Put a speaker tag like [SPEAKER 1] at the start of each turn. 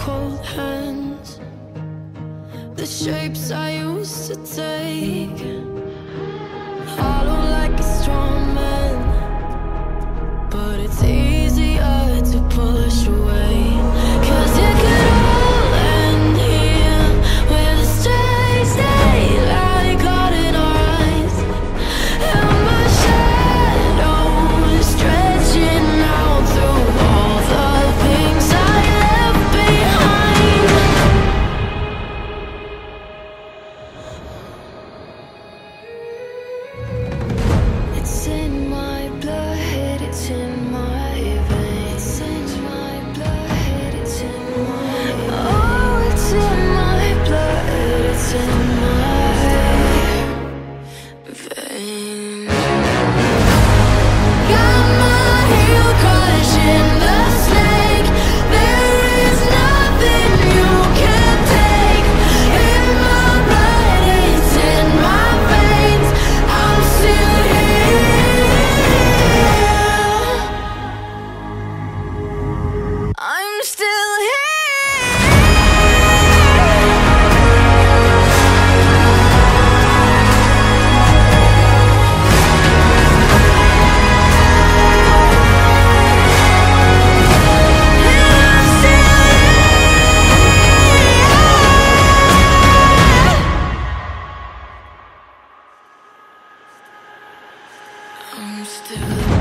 [SPEAKER 1] hold hands. The shapes I used to take. way. I'm still